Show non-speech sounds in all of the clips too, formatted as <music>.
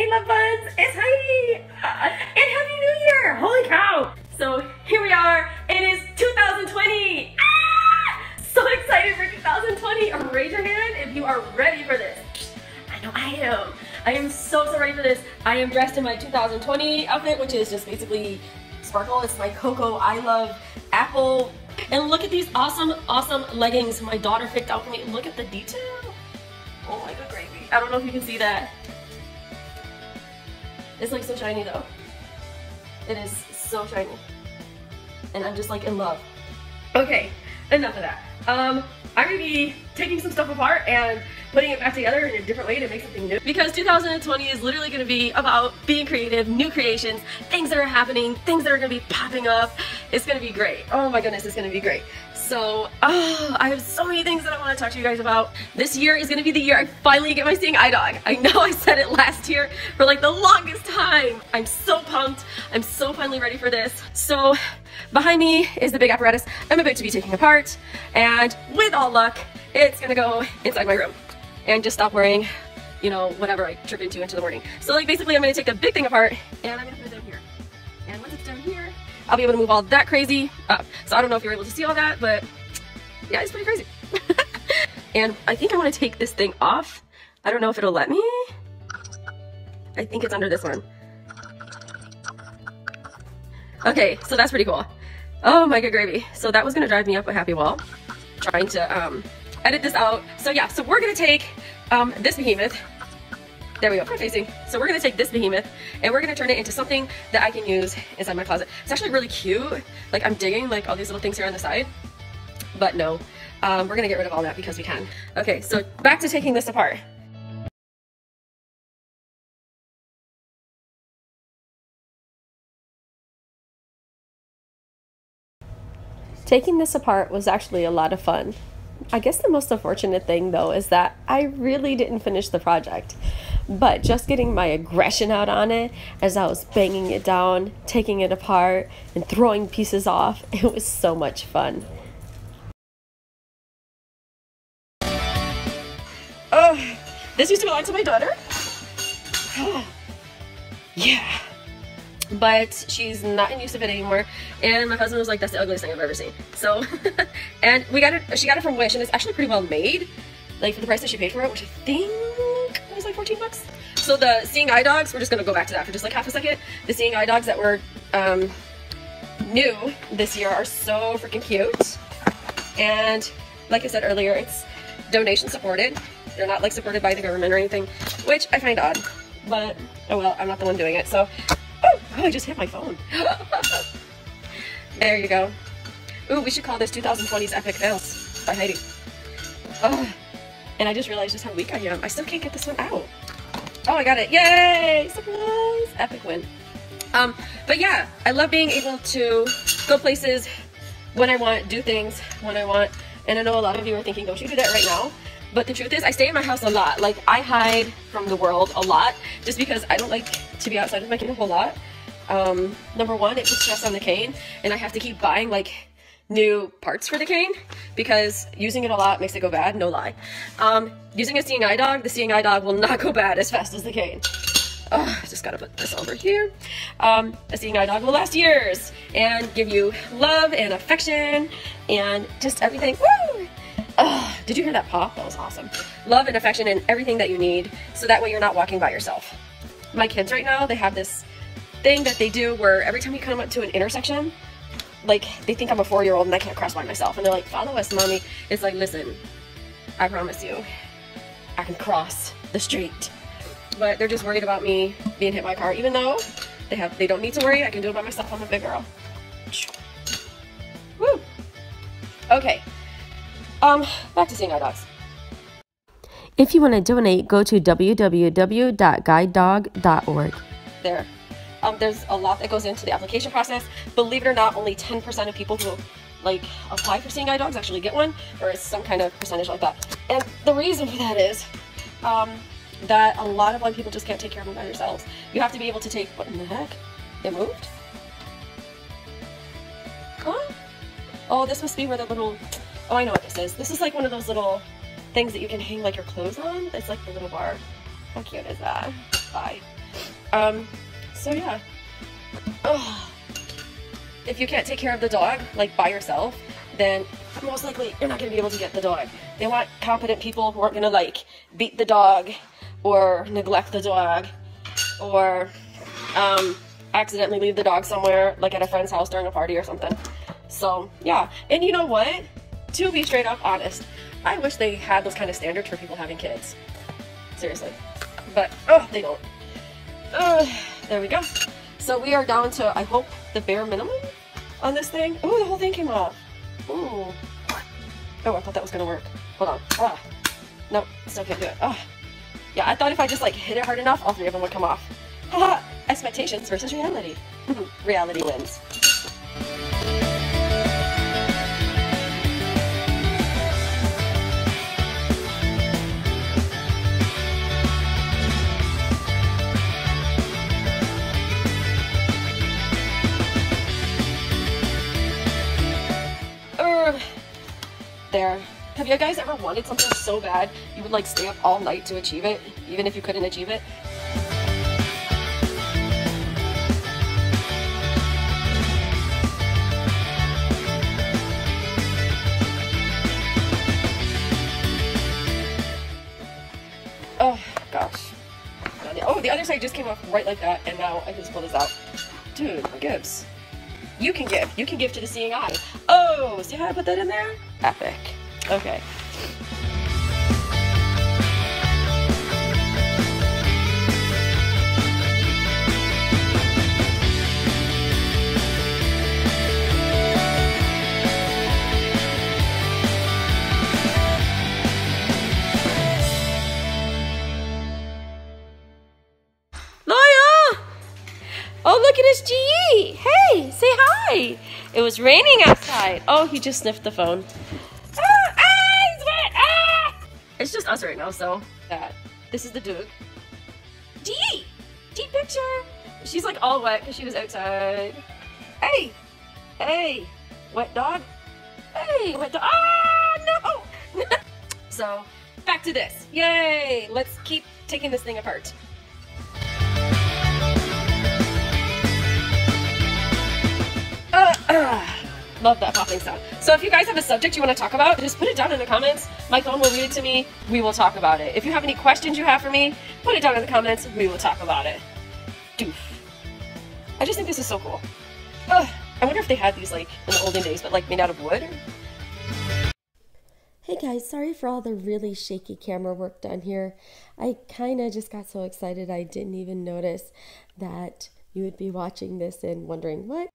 Hey love buds, it's Heidy! And Happy New Year! Holy cow! So here we are, it is 2020! Ah! So excited for 2020! Raise your hand if you are ready for this. I know I am. I am so, so ready for this. I am dressed in my 2020 outfit, which is just basically sparkle. It's my Coco I Love Apple. And look at these awesome, awesome leggings my daughter picked out for me. Look at the detail. Oh my god, gravy. I don't know if you can see that. It's like so shiny though. It is so shiny. And I'm just like in love. Okay, enough of that. Um, I'm gonna be taking some stuff apart and putting it back together in a different way to make something new. Because 2020 is literally gonna be about being creative, new creations, things that are happening, things that are gonna be popping up. It's gonna be great. Oh my goodness, it's gonna be great. So, oh, I have so many things that I want to talk to you guys about. This year is going to be the year I finally get my seeing eye dog. I know I said it last year for like the longest time. I'm so pumped. I'm so finally ready for this. So, behind me is the big apparatus I'm about to be taking apart. And with all luck, it's going to go inside my room. And just stop worrying, you know, whatever I trip into into the morning. So like basically I'm going to take the big thing apart and I'm going to put it down here. And once it's down here, I'll be able to move all that crazy up. So I don't know if you're able to see all that, but yeah, it's pretty crazy. <laughs> and I think I want to take this thing off. I don't know if it'll let me. I think it's under this one. Okay, so that's pretty cool. Oh my good gravy. So that was gonna drive me up a happy wall, trying to um, edit this out. So yeah, so we're gonna take um, this behemoth there we go, facing. So we're gonna take this behemoth and we're gonna turn it into something that I can use inside my closet. It's actually really cute. Like I'm digging like all these little things here on the side, but no, um, we're gonna get rid of all that because we can. Okay, so back to taking this apart. Taking this apart was actually a lot of fun. I guess the most unfortunate thing though is that I really didn't finish the project. But just getting my aggression out on it as I was banging it down, taking it apart, and throwing pieces off, <laughs> it was so much fun. Oh, this used to belong to my daughter. <gasps> yeah but she's not in use of it anymore. And my husband was like, that's the ugliest thing I've ever seen. So, <laughs> and we got it, she got it from Wish and it's actually pretty well made, like for the price that she paid for it, which I think 14 bucks. So the seeing eye dogs, we're just gonna go back to that for just like half a second. The seeing eye dogs that were um, new this year are so freaking cute. And like I said earlier, it's donation supported. They're not like supported by the government or anything, which I find odd. But, oh well, I'm not the one doing it. So Oh, I just hit my phone. <laughs> there you go. Ooh, we should call this 2020's Epic Fails by Heidy. Oh, and I just realized just how weak I am. I still can't get this one out. Oh, I got it. Yay! Surprise! Epic win. Um, but yeah, I love being able to go places when I want, do things when I want. And I know a lot of you are thinking, don't you do that right now? But the truth is, I stay in my house a lot. Like, I hide from the world a lot just because I don't like to be outside of my kid a whole lot. Um, number one, it puts stress on the cane, and I have to keep buying, like, new parts for the cane because using it a lot makes it go bad, no lie. Um, using a seeing eye dog, the seeing eye dog will not go bad as fast as the cane. Oh, just gotta put this over here. Um, a seeing eye dog will last years and give you love and affection and just everything. Woo! Oh, did you hear that pop? That was awesome. Love and affection and everything that you need so that way you're not walking by yourself. My kids right now, they have this thing that they do where every time you come up to an intersection, like they think I'm a four year old and I can't cross by myself. And they're like, follow us, mommy. It's like, listen, I promise you, I can cross the street. But they're just worried about me being hit by a car, even though they have they don't need to worry. I can do it by myself. I'm a big girl. Woo. Okay, um, back to seeing eye dogs. If you want to donate, go to www.guidedog.org. There. Um, there's a lot that goes into the application process. Believe it or not, only 10% of people who like apply for seeing eye dogs actually get one, or it's some kind of percentage like that. And the reason for that is um, that a lot of blind people just can't take care of them by themselves. You have to be able to take, what in the heck? It moved? Huh? Oh, this must be where the little Oh, I know what this is. This is like one of those little things that you can hang like your clothes on. It's like the little bar. How cute is that? Bye. Um, so yeah. Ugh. If you can't take care of the dog, like by yourself, then most likely you're not gonna be able to get the dog. They want competent people who aren't gonna like beat the dog or neglect the dog or um, accidentally leave the dog somewhere, like at a friend's house during a party or something. So yeah, and you know what? To be straight up honest, I wish they had those kind of standards for people having kids. Seriously. But, oh, they don't. Uh, there we go. So we are down to, I hope, the bare minimum on this thing. Oh, the whole thing came off. Ooh. Oh, I thought that was gonna work. Hold on. Ah. Nope, still can't do it. Ah. Yeah, I thought if I just like hit it hard enough, all three of them would come off. <laughs> Haha, expectations versus reality. <laughs> reality wins. You guys ever wanted something so bad you would like stay up all night to achieve it, even if you couldn't achieve it? Oh gosh. Oh, the other side just came off right like that, and now I can just pull this out. Dude, my gives. You can give. You can give to the seeing eye. Oh, see how I put that in there? Epic. Okay. Oh, look at his GE! Hey, say hi! It was raining outside. Oh, he just sniffed the phone. It's just us right now, so that. This is the Duke. G! G picture! She's like all wet because she was outside. Hey! Hey! Wet dog? Hey! Wet dog! Ah, no! <laughs> so, back to this. Yay! Let's keep taking this thing apart. Uh, uh, love that popping sound. So if you guys have a subject you want to talk about, just put it down in the comments. My phone will read it to me. We will talk about it. If you have any questions you have for me, put it down in the comments. We will talk about it. Doof. I just think this is so cool. Ugh, I wonder if they had these like in the olden days, but like made out of wood. Hey guys, sorry for all the really shaky camera work done here. I kind of just got so excited I didn't even notice that you would be watching this and wondering, what?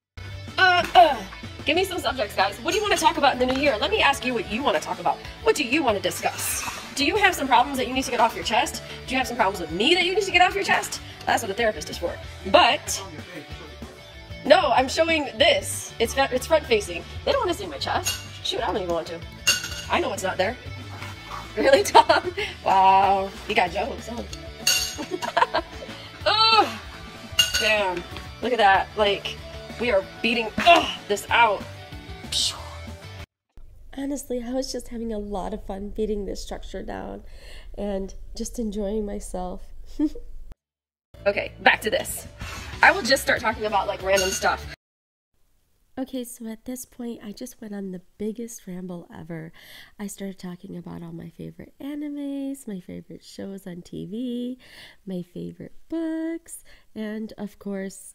Give me some subjects, guys. What do you want to talk about in the new year? Let me ask you what you want to talk about. What do you want to discuss? Do you have some problems that you need to get off your chest? Do you have some problems with me that you need to get off your chest? That's what a therapist is for. But no, I'm showing this. It's it's front facing. They don't want to see my chest. Shoot, I don't even want to. I know it's not there. <laughs> Really, Tom? Wow, you got jokes, <laughs> oh, damn! Look at that. Like we are beating ugh, this out. Honestly, I was just having a lot of fun beating this structure down and just enjoying myself. <laughs> okay, back to this. I will just start talking about like random stuff. Okay, so at this point, I just went on the biggest ramble ever. I started talking about all my favorite animes, my favorite shows on TV, my favorite books, and of course,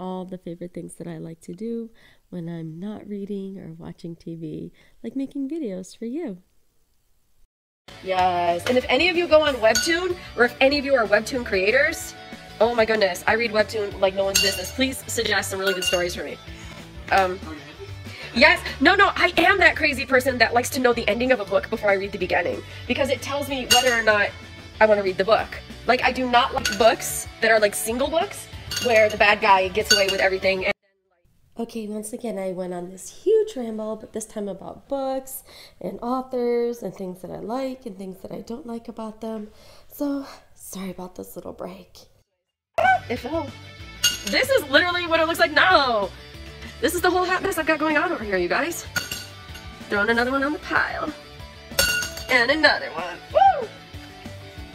all the favorite things that I like to do when I'm not reading or watching TV, like making videos for you. Yes, and if any of you go on Webtoon, or if any of you are Webtoon creators, oh my goodness, I read Webtoon like no one's business. Please suggest some really good stories for me. Um, yes, no, no, I am that crazy person that likes to know the ending of a book before I read the beginning because it tells me whether or not I want to read the book. Like, I do not like books that are like single books where the bad guy gets away with everything. And Okay, once again, I went on this huge ramble, but this time about books and authors and things that I like and things that I don't like about them. So, sorry about this little break. It fell. Oh, this is literally what it looks like now. This is the whole hot mess I've got going on over here, you guys. Throwing another one on the pile. And another one. Woo!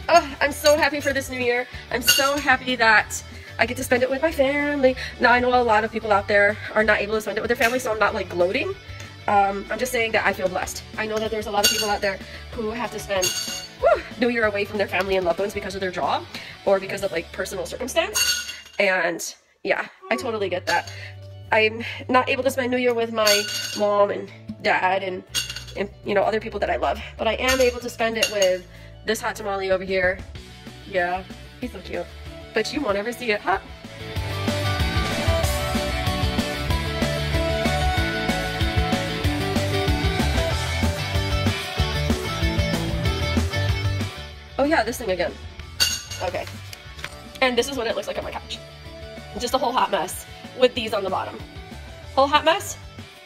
oh, I'm so happy for this new year. I'm so happy that I get to spend it with my family. Now I know a lot of people out there are not able to spend it with their family, so I'm not like gloating. Um, I'm just saying that I feel blessed. I know that there's a lot of people out there who have to spend whew, New Year away from their family and loved ones because of their job or because of like personal circumstance. And yeah, I totally get that. I'm not able to spend New Year with my mom and dad and, and you know other people that I love, but I am able to spend it with this hot tamale over here. Yeah, he's so cute. But you won't ever see it, huh? Oh yeah, this thing again. Okay. And this is what it looks like on my couch. Just a whole hot mess with these on the bottom. Whole hot mess,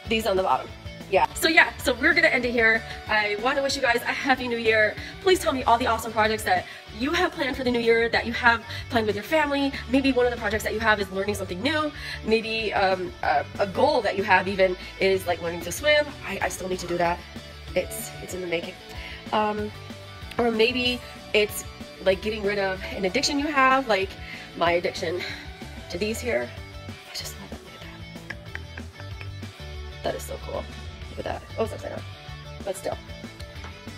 these on the bottom. Yeah. So yeah, so we're gonna end it here. I want to wish you guys a happy new year. Please tell me all the awesome projects that you have planned for the new year, that you have planned with your family. Maybe one of the projects that you have is learning something new. Maybe um, a, a, goal that you have even is like learning to swim. I, I still need to do that. It's it's in the making. Um, or maybe it's like getting rid of an addiction you have, like my addiction to these here. I just love that. That is so cool. At that. Oh, it's upside down. But still.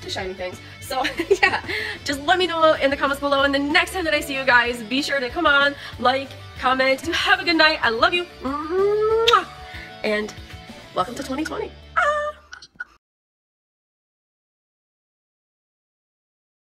To shiny things. So <laughs> yeah, just let me know in the comments below. And the next time that I see you guys, be sure to come on, like, comment. Have a good night. I love you. And welcome to 2020.